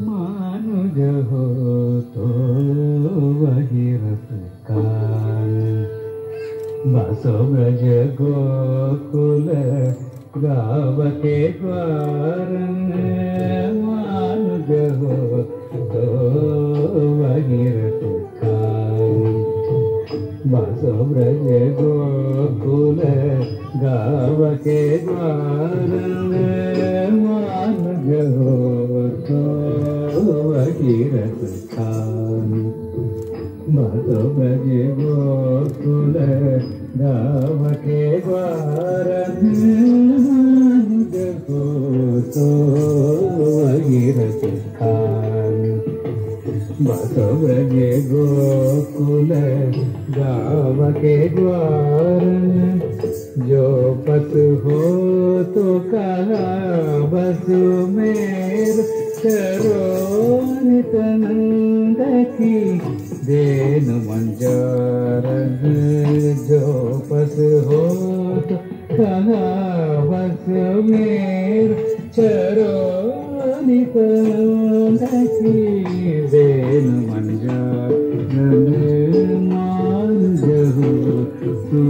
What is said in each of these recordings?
मानुज हो तो वही रस कान बस ब्रज गोकुल गाव के द्वारन मानुज हो तो वही रस कान बस ब्रज गोकुल गाव के द्वारन मानुज हो तो रस खान बस ब्रज गोकुल गाव के द्वारन मानुज हो तो रस खान ब्रज गोकुल गाव के द्वार जो पत हो तो कहा, बस मेर तनंद की देन मंजर जो पस हो तो कहा, बस मेर चरो नितनंद की देन मंजर मान जहु, तू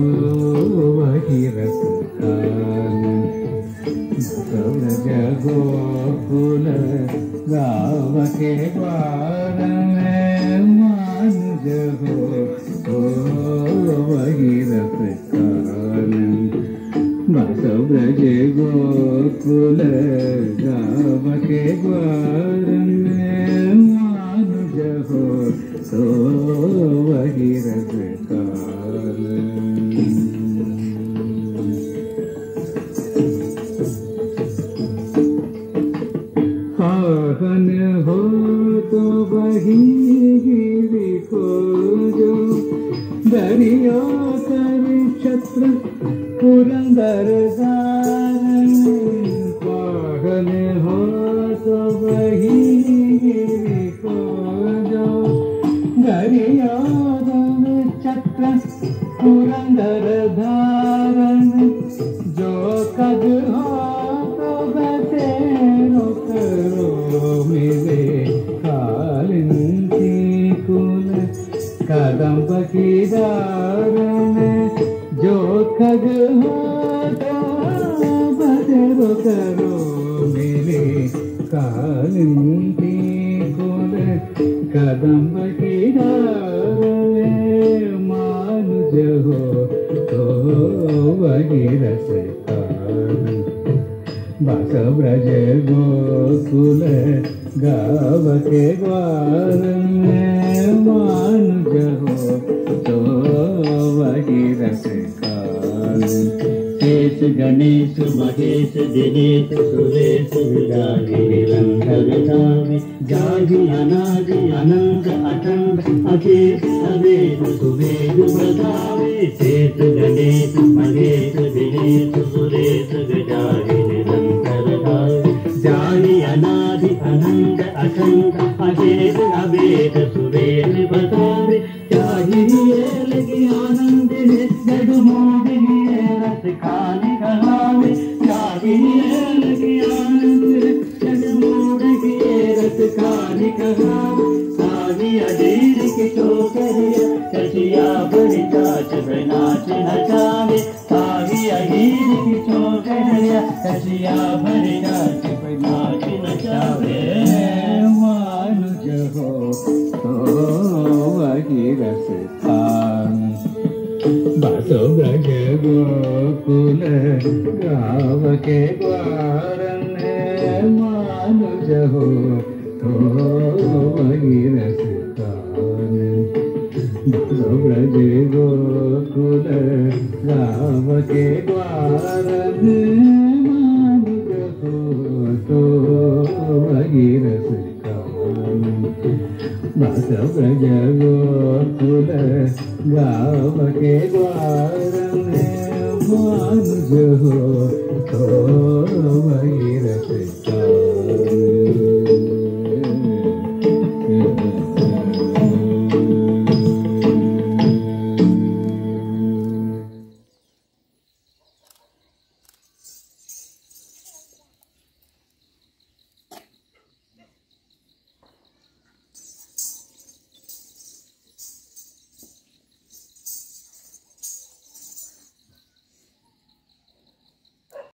वही रस गाव के द्वार में मान जगो तो वही रस खान बस ब्रज गोकुल गाव के द्वार में मान जहो तो वही रस को जो दरिया कर छत्र पुरंदर पागल हो तो वही जो दरिया दर छत्र पुरंदर धारन जो कद हो तो बसे करो मिले कदम बकीदार में जो खग हो तो बदरो करो मिले कालिंती कुल कदम बकीदार में मानुज हो तो वही रस बस ब्रज गोकुल गाव के द्वार में वही रस शेष गणेश महेश दिनेश सुरेश विरागी अनंत अखंड अखेश अवेद बधावे शेष गणेश महेश दिनेश सुरेश अखेश अवेद सुवेद बधावे जागी लगी आनंद जगमोगिनी रस खाने कहावे जागी लगी आनंद जगमोगिनी रस खाने कहावे सागी अधीर की टोकरिया कचिया बड़ी चाच नाच नचावे। सागी अधीर की टोकरिया कचिया बड़ी नाच गोकुल गाव के द्वार में मानुज हो तो वही रस खान बसो ब्रज गोकुल द्वार खान बस ब्रज गोकुल गाव के द्वार में मानुज हो तो वही